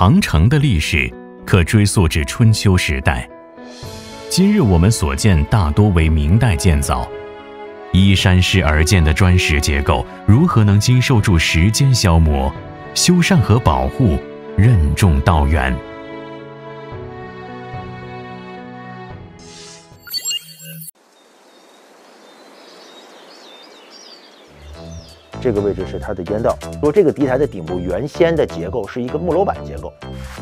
长城的历史可追溯至春秋时代。今日我们所见大多为明代建造，依山势而建的砖石结构，如何能经受住时间消磨？修缮和保护任重道远。这个位置是它的烟道。说这个敌台的顶部原先的结构是一个木楼板结构，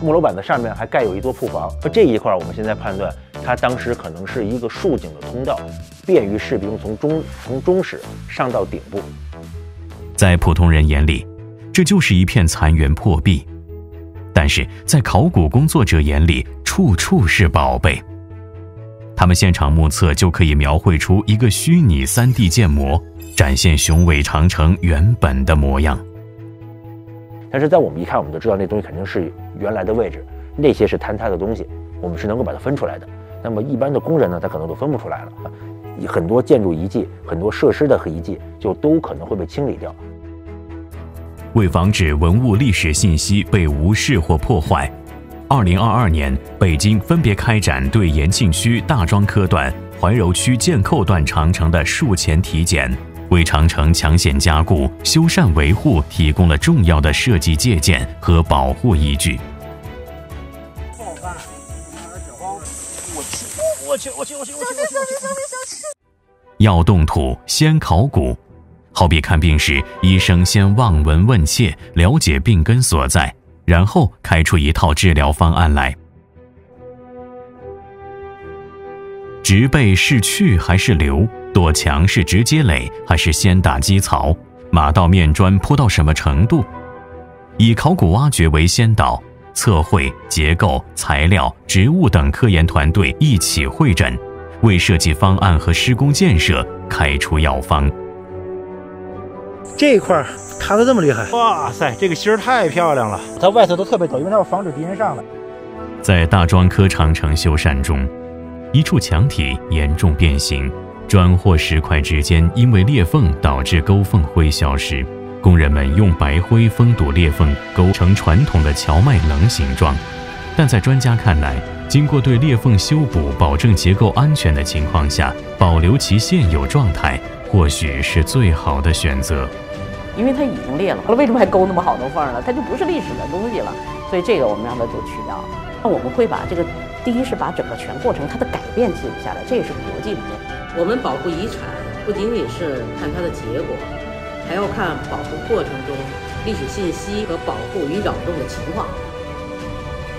木楼板的上面还盖有一座铺房。那这一块我们现在判断，它当时可能是一个竖井的通道，便于士兵从中从中室上到顶部。在普通人眼里，这就是一片残垣破壁；但是在考古工作者眼里，处处是宝贝。他们现场目测就可以描绘出一个虚拟 3D 建模。展现雄伟长城原本的模样，但是在我们一看，我们就知道那东西肯定是原来的位置，那些是坍塌的东西，我们是能够把它分出来的。那么一般的工人呢，他可能都分不出来了，很多建筑遗迹、很多设施的遗迹就都可能会被清理掉。为防止文物历史信息被无视或破坏，二零二二年，北京分别开展对延庆区大庄科段、怀柔区箭扣段长城的术前体检。为长城抢险加固、修缮维护提供了重要的设计借鉴和保护依据。我去，我去，我去，我去，我去，我去！要动土，先考古，好比看病时，医生先望闻问切，了解病根所在，然后开出一套治疗方案来。植被是去还是留？垛墙是直接垒还是先打基槽？马道面砖铺到什么程度？以考古挖掘为先导，测绘、结构、材料、植物等科研团队一起会诊，为设计方案和施工建设开出药方。这一块塌的这么厉害！哇塞，这个芯儿太漂亮了！它外侧都特别陡，因为它要防止敌人上来。在大庄科长城修缮中，一处墙体严重变形。砖或石块之间因为裂缝导致沟缝灰消失，工人们用白灰封堵裂缝，勾成传统的荞麦棱形状。但在专家看来，经过对裂缝修补、保证结构安全的情况下，保留其现有状态，或许是最好的选择。因为它已经裂了，了为什么还勾那么好多缝呢？它就不是历史的东西了。所以这个我们让它就去掉。那我们会把这个，第一是把整个全过程它的改变记录下来，这也是国际理念。我们保护遗产不仅仅是看它的结果，还要看保护过程中历史信息和保护与扰动的情况。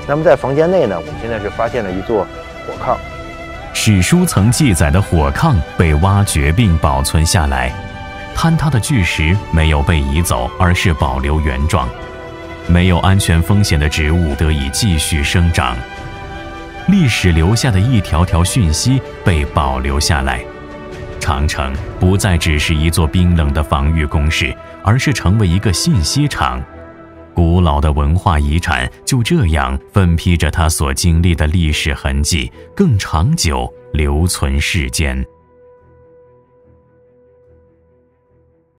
那么在房间内呢，我们现在是发现了一座火炕。史书曾记载的火炕被挖掘并保存下来，坍塌的巨石没有被移走，而是保留原状。没有安全风险的植物得以继续生长。历史留下的一条条讯息被保留下来，长城不再只是一座冰冷的防御工事，而是成为一个信息场。古老的文化遗产就这样分批着它所经历的历史痕迹，更长久留存世间。